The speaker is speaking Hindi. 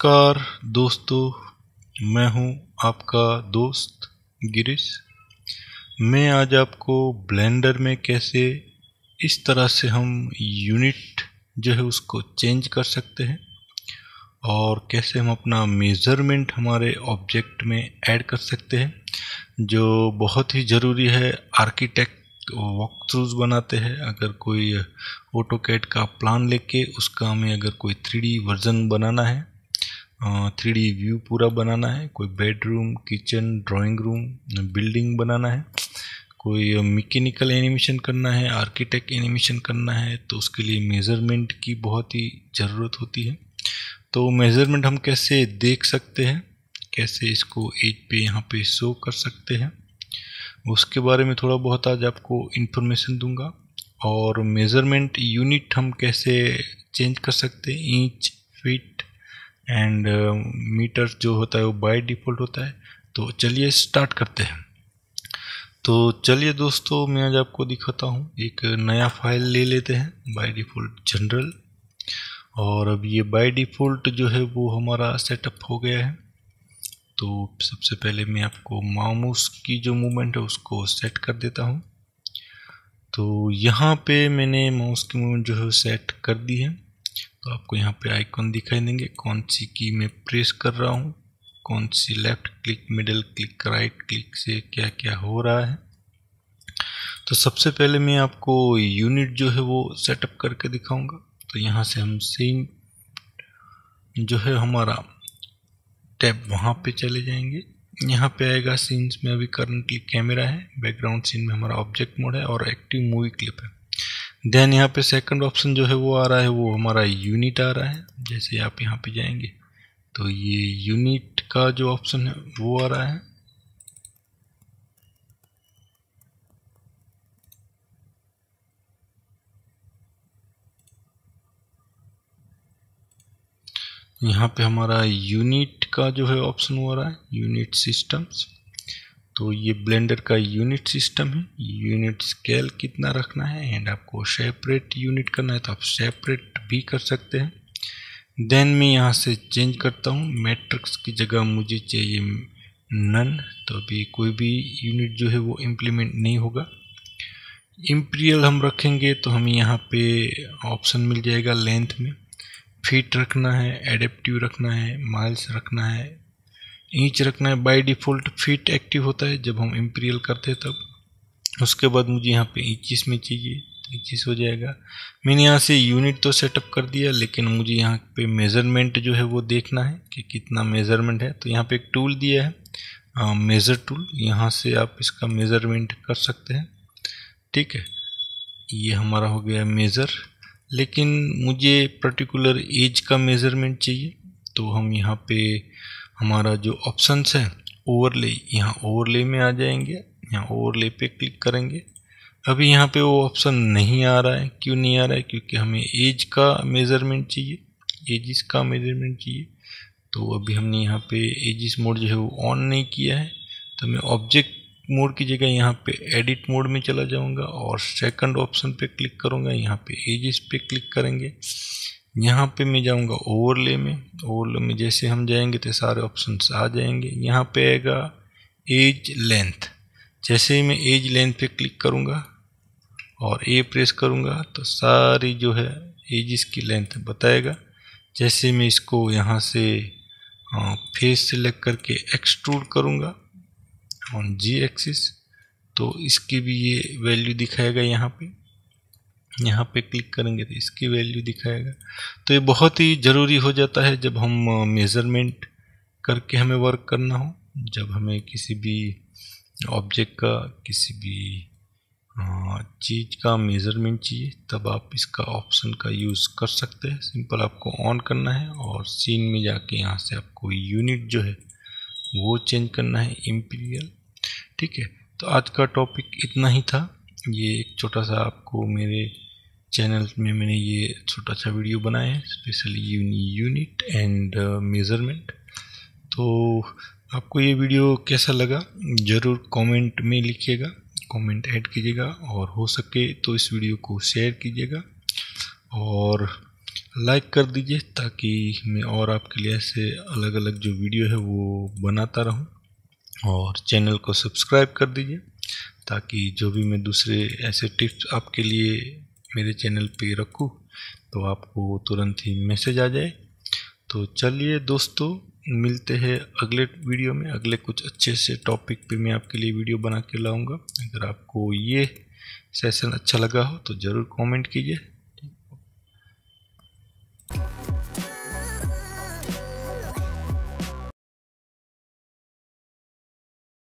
नमस्कार दोस्तों, मैं हूँ आपका दोस्त गिरीश। मैं आज आपको ब्लेंडर में कैसे इस तरह से हम यूनिट जो है उसको चेंज कर सकते हैं और कैसे हम अपना मेज़रमेंट हमारे ऑब्जेक्ट में ऐड कर सकते हैं, जो बहुत ही ज़रूरी है। आर्किटेक्ट वॉक थ्रूज बनाते हैं। अगर कोई ऑटो कैट का प्लान लेके उसका हमें अगर कोई थ्री वर्जन बनाना है थ्री डी व्यू पूरा बनाना है, कोई bedroom kitchen drawing room building बनाना है, कोई मैकेनिकल एनिमेशन करना है आर्किटेक्ट एनिमेशन करना है तो उसके लिए मेज़रमेंट की बहुत ही ज़रूरत होती है। तो मेज़रमेंट हम कैसे देख सकते हैं, कैसे इसको एज पे यहाँ पे शो कर सकते हैं, उसके बारे में थोड़ा बहुत आज आपको इन्फॉर्मेशन दूँगा। और मेज़रमेंट यूनिट हम कैसे चेंज कर सकते हैं inch feet and metre uh, जो होता है वो बाय डिफ़ॉल्ट होता है। तो चलिए स्टार्ट करते हैं। तो चलिए दोस्तों मैं आज आपको दिखाता हूँ। एक नया फ़ाइल ले लेते हैं बाय डिफ़ॉल्ट जनरल और अब ये बाय डिफ़ॉल्ट जो है वो हमारा सेटअप हो गया है। तो सबसे पहले मैं आपको मामूस की जो मूवमेंट है उसको सेट कर देता हूँ। तो यहाँ पे मैंने माउस की मूवमेंट जो है सेट कर दी है। तो आपको यहाँ पे आइकॉन दिखाई देंगे। कौन सी की मैं प्रेस कर रहा हूँ, कौन सी left click middle click right click से क्या क्या हो रहा है। तो सबसे पहले मैं आपको यूनिट जो है वो सेटअप करके दिखाऊँगा। तो यहाँ से हम सीन जो है हमारा टैब वहाँ पे चले जाएँगे। यहाँ पे आएगा सीन्स में अभी करंटली कैमरा है बैकग्राउंड सीन में हमारा ऑब्जेक्ट मोड है और एक्टिव मूवी क्लिप है। देन यहाँ पे सेकंड ऑप्शन जो है वो आ रहा है, वो हमारा यूनिट आ रहा है, जैसे आप यहाँ पे जाएँगे। तो ये यूनिट का जो ऑप्शन है, वो आ रहा है। यहाँ पे हमारा यूनिट का जो है ऑप्शन हो रहा है यूनिट सिस्टम्स तो ये ब्लेंडर का यूनिट सिस्टम है। यूनिट स्केल कितना रखना है? एंड आपको सेपरेट यूनिट करना है तो आप सेपरेट भी कर सकते हैं। देन मैं यहाँ से चेंज करता हूँ। मैट्रिक्स की जगह मुझे चाहिए नन। तो अभी कोई भी यूनिट जो है वो इम्प्लीमेंट नहीं होगा। इम्पीरियल हम रखेंगे तो हमें यहाँ पे ऑप्शन मिल जाएगा लेंथ में। फीट रखना है एडेप्टिव रखना है माइल्स रखना है इंच रखना है बाय डिफ़ॉल्ट फिट एक्टिव होता है, जब हम इम्पीरियल करते हैं तब। उसके बाद मुझे यहाँ पे इंचिस में चाहिए इंचिस हो जाएगा। मैंने यहाँ से यूनिट तो सेटअप कर दिया, लेकिन मुझे यहाँ पे मेज़रमेंट जो है वो देखना है कि कितना मेज़रमेंट है। तो यहाँ पे एक टूल दिया है मेज़र टूल यहाँ से आप इसका मेज़रमेंट कर सकते हैं। ठीक है, ये हमारा हो गया मेज़र लेकिन मुझे पर्टिकुलर एज का मेज़रमेंट चाहिए तो हम यहाँ पे हमारा जो ऑप्शंस है ओवरले यहाँ ओवरले में आ जाएँगे, यहाँ ओवरले पे क्लिक करेंगे। अभी यहाँ पे वो ऑप्शन नहीं आ रहा है। क्यों नहीं आ रहा है? क्योंकि हमें एज का मेज़रमेंट चाहिए। एजिस का मेज़रमेंट चाहिए। तो अभी हमने यहाँ पे एजिस मोड जो है वो ऑन नहीं किया है। तो मैं ऑब्जेक्ट मोड की जगह यहाँ पे एडिट मोड में चला जाऊँगा और सेकंड ऑप्शन पे क्लिक करूँगा। यहाँ पे एजिस पे क्लिक करेंगे। यहाँ पे मैं जाऊँगा ओवरले में। ओवरले में जैसे हम जाएँगे तो सारे ऑप्शन आ जाएँगे। यहाँ पे आएगा एज लेंथ जैसे ही मैं एज लेंथ पे क्लिक करूँगा और ए प्रेस करूँगा तो सारी जो है एजिस की लेंथ बताएगा। जैसे मैं इसको यहाँ से फेस सेलेक्ट करके एक्सट्रूड करूँगा ऑन जी एक्सिस तो इसकी भी ये वैल्यू दिखाएगा यहाँ पे। यहाँ पे क्लिक करेंगे तो इसकी वैल्यू दिखाएगा। तो ये बहुत ही ज़रूरी हो जाता है जब हम मेज़रमेंट करके हमें वर्क करना हो। जब हमें किसी भी ऑब्जेक्ट का, किसी भी चीज़ का मेज़रमेंट चाहिए, तब आप इसका ऑप्शन का यूज़ कर सकते हैं। सिंपल आपको ऑन करना है और सीन में जाके यहाँ से आपको यूनिट जो है, वो चेंज करना है इम्पीरियल ठीक है? तो आज का टॉपिक इतना ही था। ये एक छोटा सा आपको मेरे चैनल में मैंने ये छोटा सा वीडियो बनाया है स्पेशली यूनिट एंड मेज़रमेंट तो आपको ये वीडियो कैसा लगा, ज़रूर कमेंट में लिखिएगा कमेंट ऐड कीजिएगा और हो सके तो इस वीडियो को शेयर कीजिएगा और लाइक कर दीजिए ताकि मैं और आपके लिए ऐसे अलग अलग जो वीडियो है वो बनाता रहूँ और चैनल को सब्सक्राइब कर दीजिए ताकि जो भी मैं दूसरे ऐसे टिप्स आपके लिए मेरे चैनल पे रखूँ तो आपको तुरंत ही मैसेज आ जाए। तो चलिए दोस्तों, मिलते हैं अगले वीडियो में। अगले कुछ अच्छे से टॉपिक पे मैं आपके लिए वीडियो बना के लाऊँगा। अगर आपको ये सेशन अच्छा लगा हो तो ज़रूर कमेंट कीजिए।